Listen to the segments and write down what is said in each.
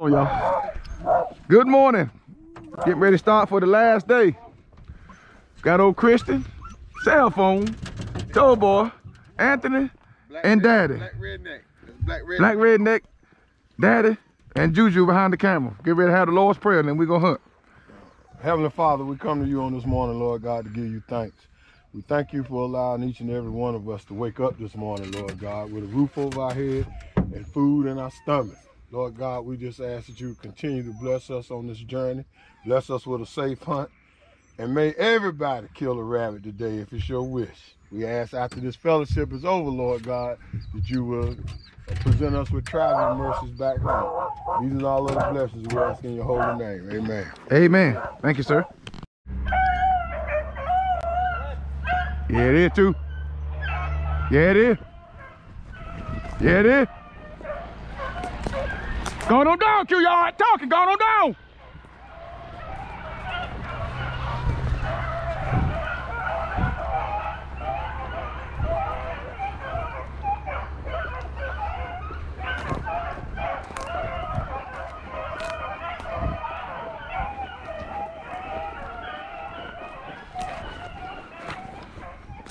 on y'all. Good morning. Getting ready to start for the last day. Got old Christian, cell phone, toe boy, Anthony, Black and Daddy. Black redneck. Black redneck. Black Redneck, Daddy, and Juju behind the camera. Get ready to have the Lord's Prayer and then we go hunt. Heavenly Father, we come to you on this morning, Lord God, to give you thanks. We thank you for allowing each and every one of us to wake up this morning, Lord God, with a roof over our head and food in our stomach. Lord God, we just ask that you continue to bless us on this journey, bless us with a safe hunt, and may everybody kill a rabbit today if it's your wish. We ask after this fellowship is over, Lord God, that you will present us with traveling mercies back home. These and all other blessings we ask in your holy name. Amen. Amen. Thank you, sir. Yeah, it is too. Yeah, it is. Yeah, it is. Going on down, Q. Y'all ain't talking. Going on down.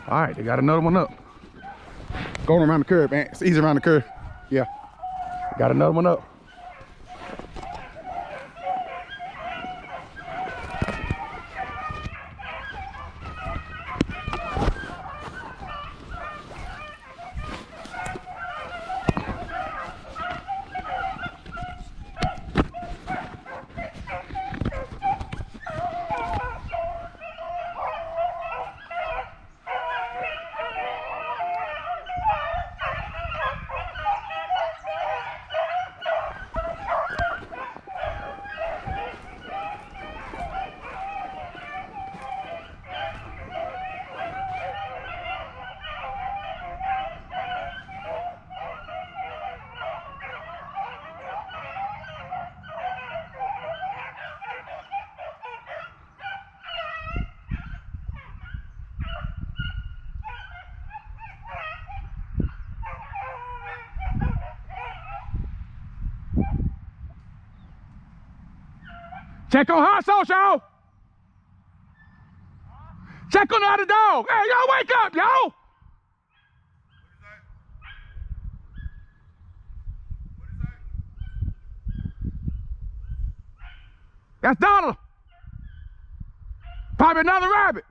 All right, they got another one up. Going around the curve, man. It's easy around the curve. Yeah. Got another one up. Check on hot sauce, y'all. Check on the other dog. Hey, y'all wake up, y'all. That's Donald. Probably another rabbit.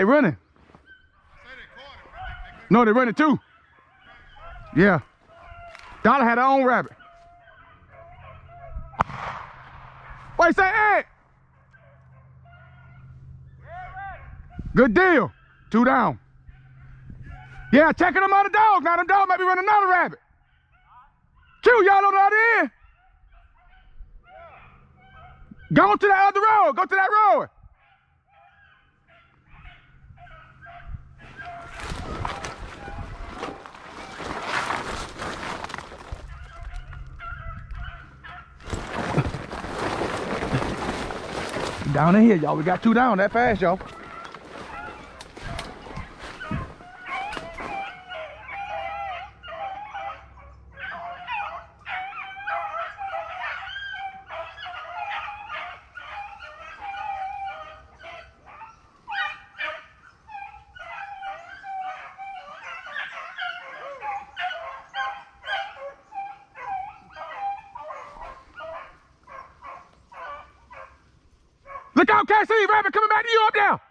They running. No, they running too. Yeah. Dollar had her own rabbit. Wait, say hey. Good deal. Two down. Yeah, checking them other dogs. Now them dogs might be running another rabbit. Chew, y'all know the other end. Go to that other road. Go to that road. Down in here, y'all. We got two down that fast, y'all. Look out, Cassidy, rabbit coming back to you up there.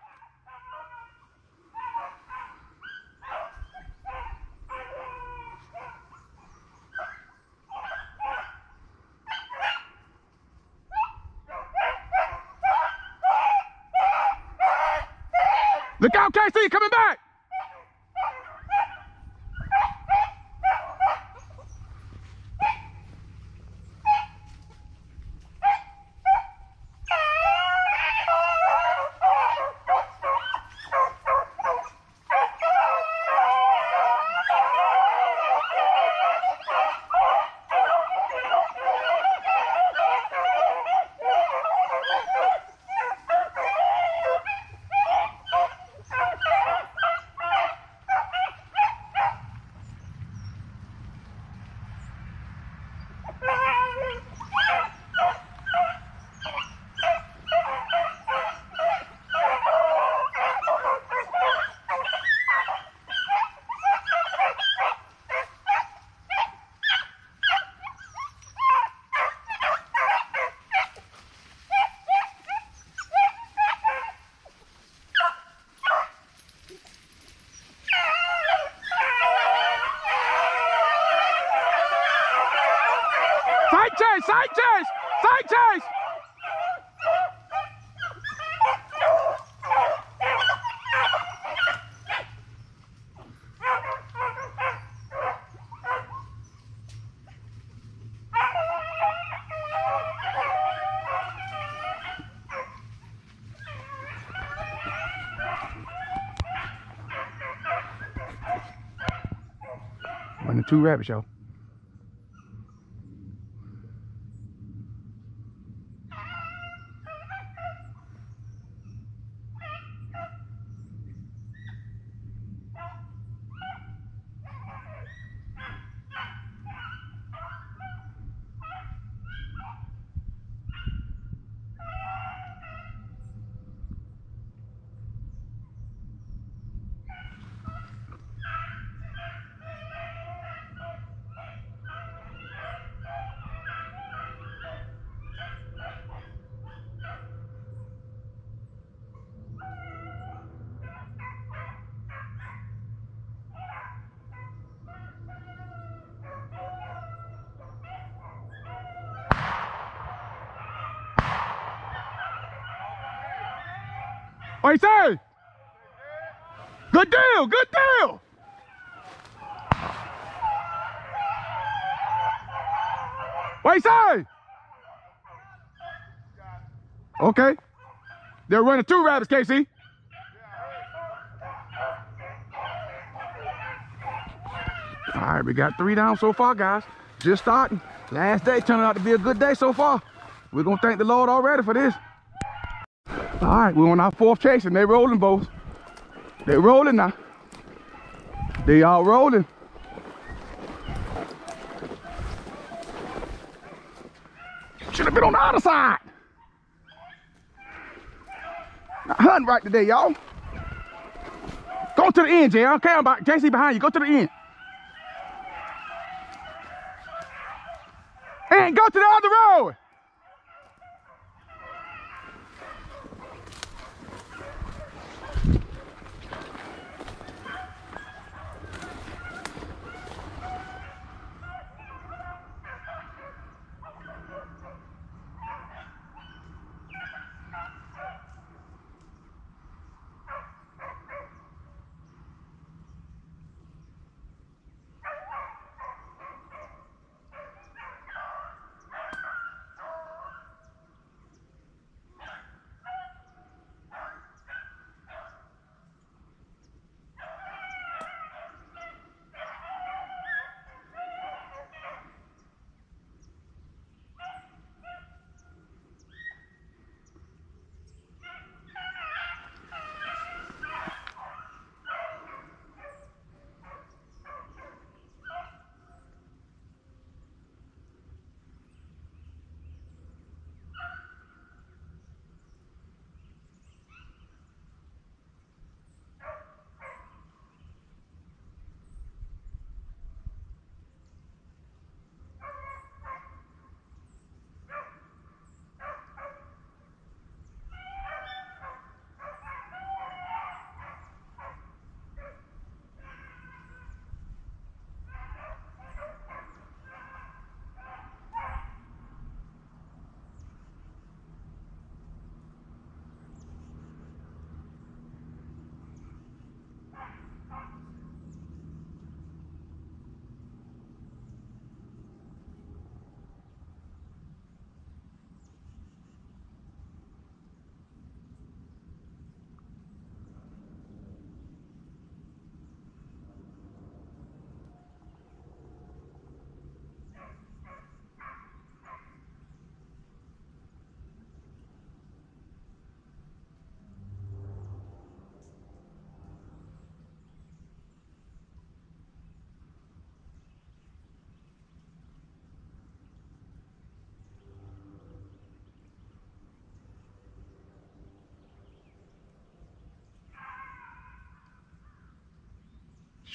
Sight chase! Side chase! Running two rabbits, y'all. You say? Good deal, good deal. You say? Okay. They're running two rabbits, Casey. All right, we got three down so far, guys. Just starting. Last day turning out to be a good day so far. We're gonna thank the Lord already for this. All right, we're on our fourth chase and they rolling, both. They rolling now. They all rolling. Should have been on the other side. Not hunting right today, y'all. Go to the end, Jay. Okay, I'm about JC behind you. Go to the end. And go to the other road.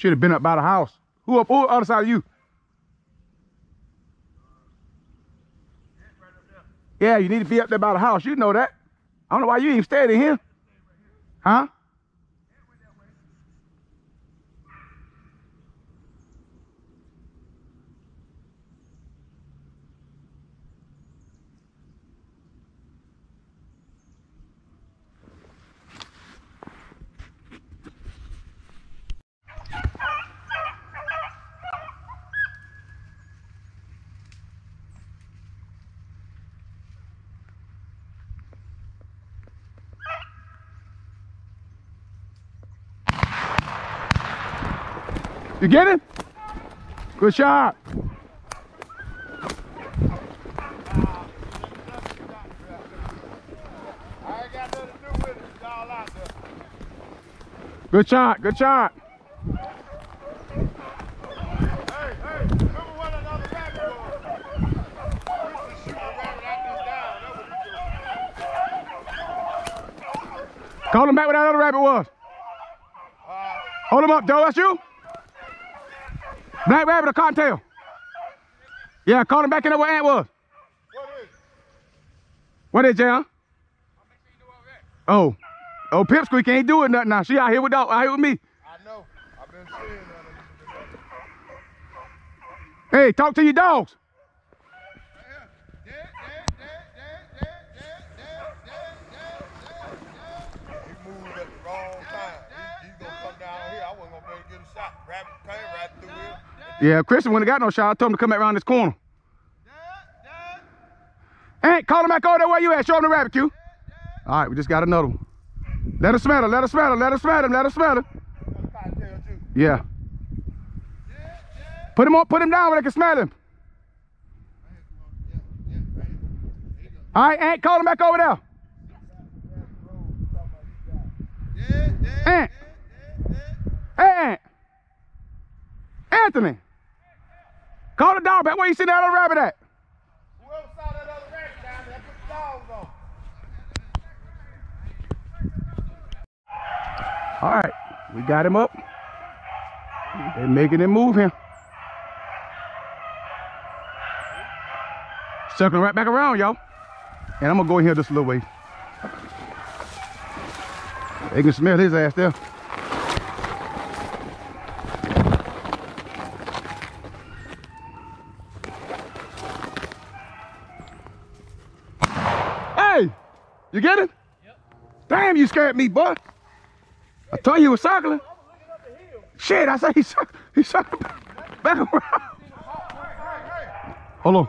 Should have been up by the house. Who up? Who other side of you? Yeah, you need to be up there by the house. You know that. I don't know why you ain't stayed in here. Huh? You get it? Good shot. Good shot. Good shot. Call him back where that other rabbit was. Uh, Hold him up, Joe. That's you? Black rabbit or cottontail? Yeah, call him back in there where Ant was. what is? What is, Jay? Oh. Oh, Pipsqueak ain't doing nothing now. She out here with dog, out here with me. I know. I've been seeing that. Hey, talk to your dogs. He moved at the wrong time. He, he's gonna come down here. I wasn't gonna be able to get a shot. Rabbit came right through here. Yeah, Christian wouldn't have got no shot. I told him to come back around this corner. Ant, call him back over there where you at. Show him the rabbit, Q. All right, we just got another one. Let us smell. Let us smell. Let us smell him. Let us smell too. Yeah. Put him on. Put him down where they can smell him. All right, Ant, call him back over there. Hey, Ant. Anthony. Call the dog back. Where you see that other rabbit at? All right, we got him up. They're making him move here. Circling right back around, y'all. And I'm gonna go in here just a little way. They can smell his ass there. Hey, you get it? Damn, you scared me, boy. I told you he was circling. Shit, I said he's cir- he's circling back, back around. Hold on.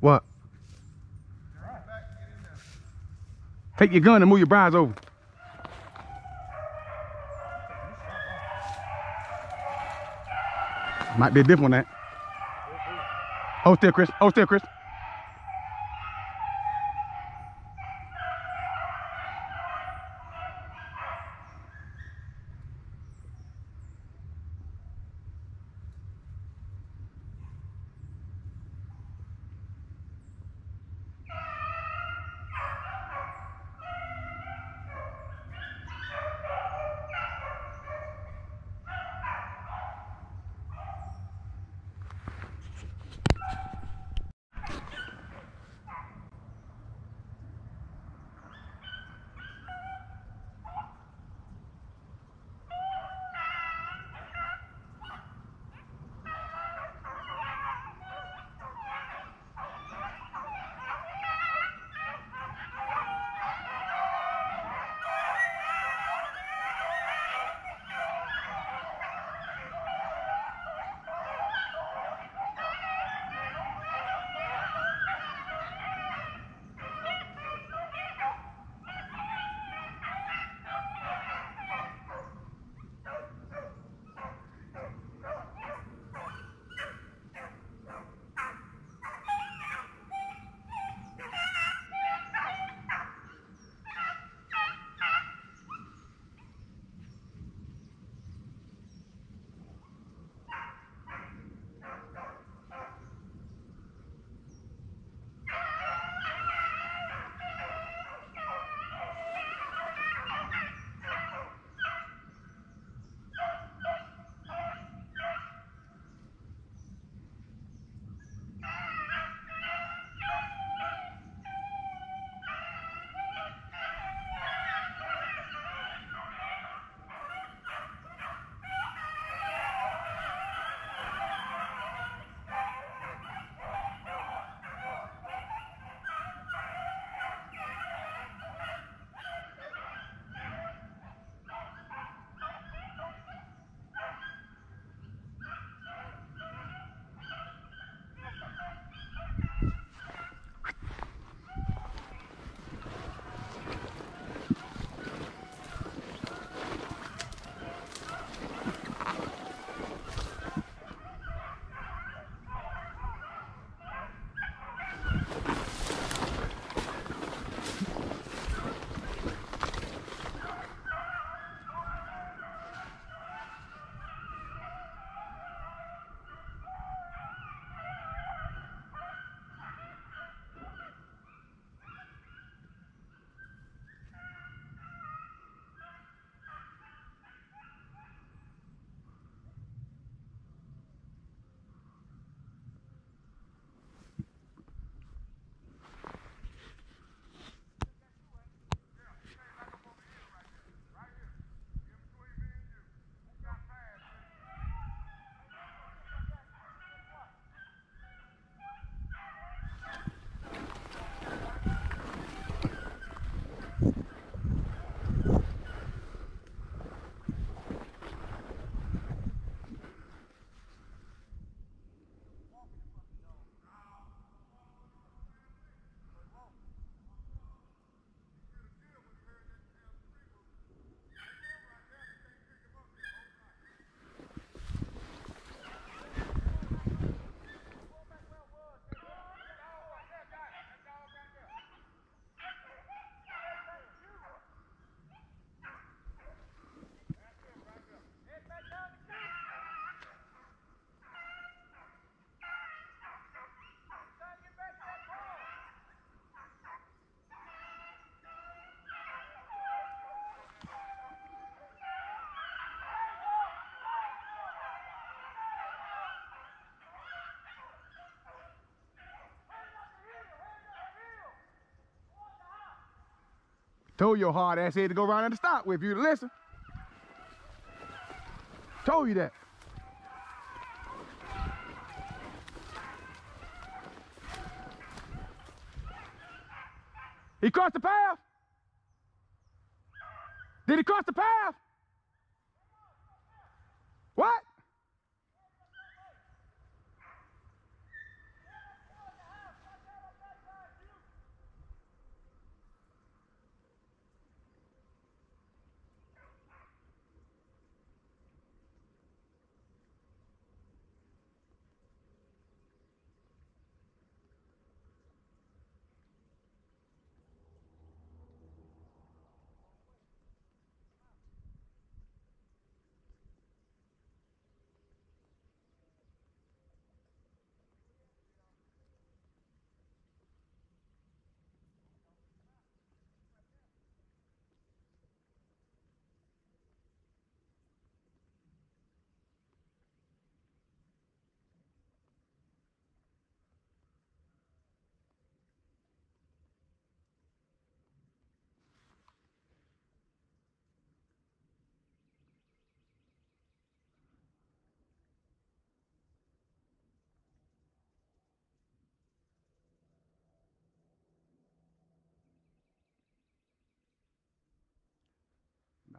What? Take your gun and move your brides over. Might be a different one that. Hold still, Chris. Hold still, Chris. Told your hard ass head to go around at the stop with you to listen. Told you that. He crossed the path. Did he cross the path?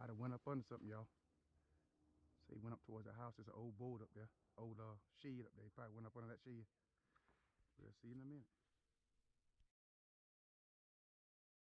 Might have went up under something, y'all. So he went up towards the house. There's an old board up there. Old uh, shed up there. He probably went up under that shed. We'll see in a minute.